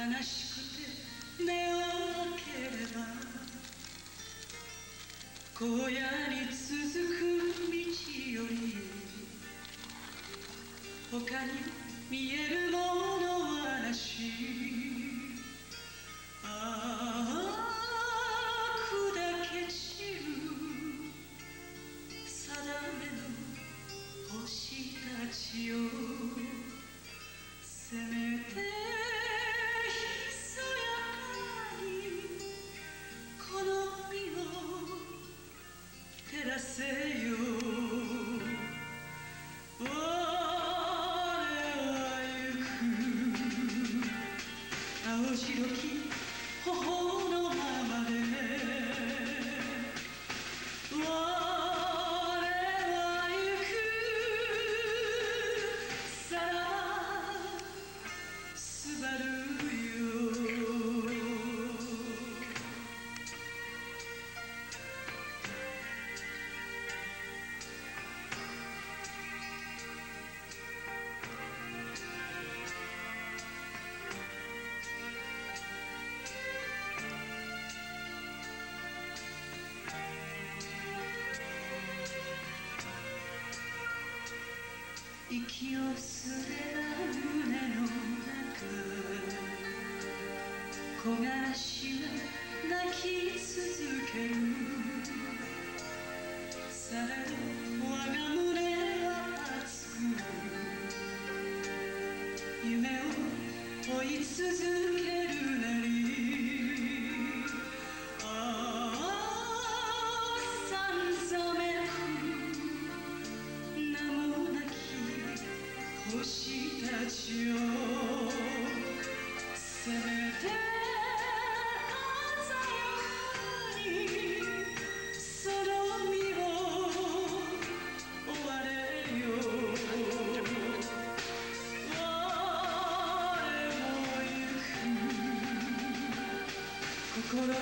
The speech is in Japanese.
悲しくて目を開ければ荒野に続く道より他に見えるものはなし。息をすれば胸の中木枯らしは泣き続けるされど我が胸は熱く夢を追い続ける星たちをせめて鮮やかにその身を追われよ。我も行く。心の